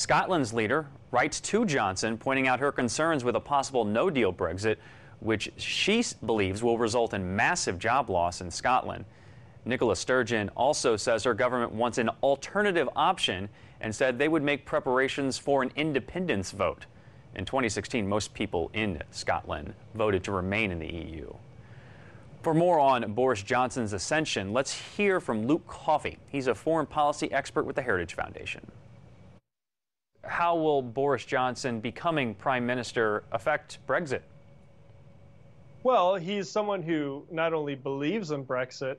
Scotland's leader writes to Johnson, pointing out her concerns with a possible no deal Brexit, which she believes will result in massive job loss in Scotland. Nicola Sturgeon also says her government wants an alternative option and said they would make preparations for an independence vote. In 2016, most people in Scotland voted to remain in the EU. For more on Boris Johnson's ascension, let's hear from Luke Coffey. He's a foreign policy expert with the Heritage Foundation. How will Boris Johnson becoming prime minister affect Brexit? Well, he's someone who not only believes in Brexit,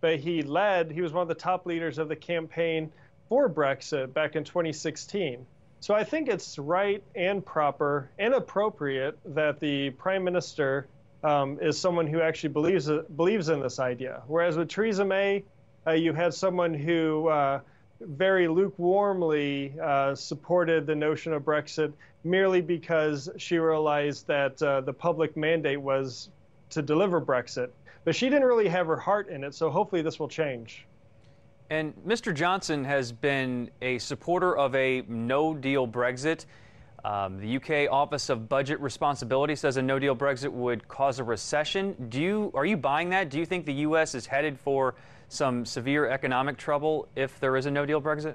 but he led, he was one of the top leaders of the campaign for Brexit back in 2016. So I think it's right and proper and appropriate that the prime minister um, is someone who actually believes believes in this idea. Whereas with Theresa May, uh, you had someone who uh, very lukewarmly uh, supported the notion of Brexit merely because she realized that uh, the public mandate was to deliver Brexit. But she didn't really have her heart in it, so hopefully this will change. And Mr. Johnson has been a supporter of a no deal Brexit. Um, the UK Office of Budget Responsibility says a no-deal Brexit would cause a recession. Do you are you buying that? Do you think the U.S. is headed for some severe economic trouble if there is a no-deal Brexit?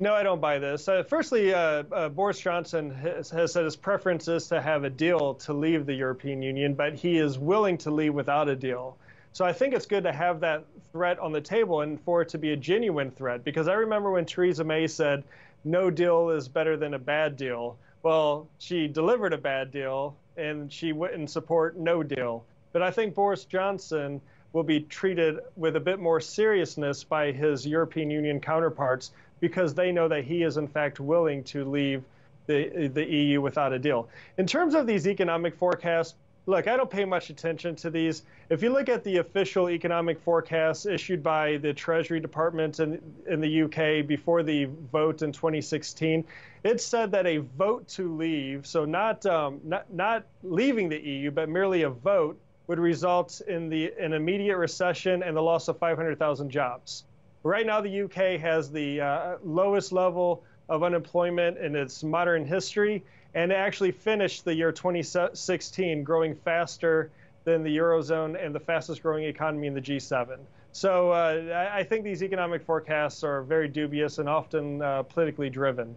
No, I don't buy this. Uh, firstly, uh, uh, Boris Johnson has, has, said his preference is to have a deal to leave the European Union, but he is willing to leave without a deal. So I think it's good to have that threat on the table and for it to be a genuine threat. Because I remember when Theresa May said, no deal is better than a bad deal. Well, she delivered a bad deal and she wouldn't support no deal. But I think Boris Johnson will be treated with a bit more seriousness by his European Union counterparts because they know that he is in fact willing to leave the, the EU without a deal. In terms of these economic forecasts, look, I don't pay much attention to these. If you look at the official economic forecasts issued by the Treasury Department in, in the UK before the vote in 2016, it said that a vote to leave, so not, um, not, not leaving the EU, but merely a vote, would result in the, an immediate recession and the loss of 500,000 jobs. Right now, the UK has the uh, lowest level of unemployment in its modern history, and actually finished the year 2016 growing faster than the Eurozone and the fastest growing economy in the G7. So uh, I think these economic forecasts are very dubious and often uh, politically driven.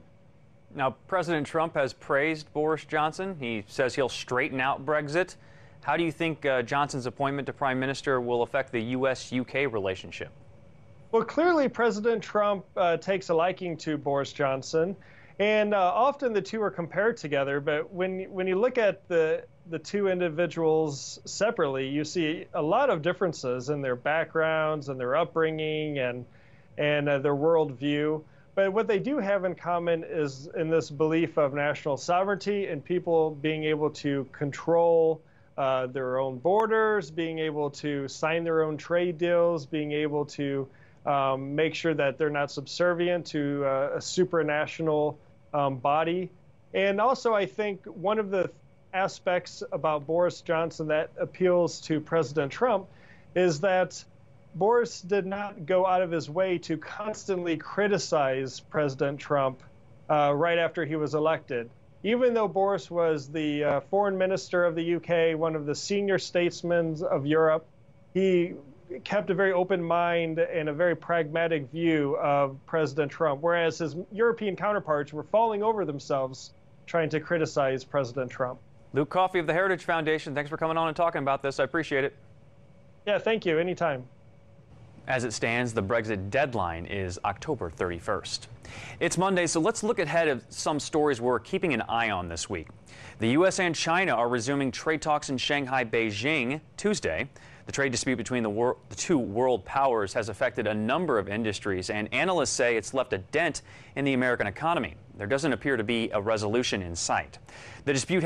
Now, President Trump has praised Boris Johnson. He says he'll straighten out Brexit. How do you think uh, Johnson's appointment to prime minister will affect the U.S. UK relationship? Well, clearly, President Trump uh, takes a liking to Boris Johnson. And uh, often the two are compared together, but when when you look at the the two individuals separately, you see a lot of differences in their backgrounds and their upbringing and and uh, their worldview. But what they do have in common is in this belief of national sovereignty and people being able to control uh, their own borders, being able to sign their own trade deals, being able to um, make sure that they're not subservient to uh, a supranational um, body. And also, I think one of the aspects about Boris Johnson that appeals to President Trump is that Boris did not go out of his way to constantly criticize President Trump uh, right after he was elected. Even though Boris was the uh, foreign minister of the UK, one of the senior statesmen of Europe, he kept a very open mind and a very pragmatic view of President Trump, whereas his European counterparts were falling over themselves trying to criticize President Trump. Luke Coffey of the Heritage Foundation, thanks for coming on and talking about this. I appreciate it. Yeah, thank you. Anytime. As it stands, the Brexit deadline is October 31st. It's Monday, so let's look ahead of some stories we're keeping an eye on this week. The U.S. and China are resuming trade talks in Shanghai, Beijing Tuesday. The trade dispute between the, the, two world powers has affected a number of industries, and analysts say it's left a dent in the American economy. There doesn't appear to be a resolution in sight. The dispute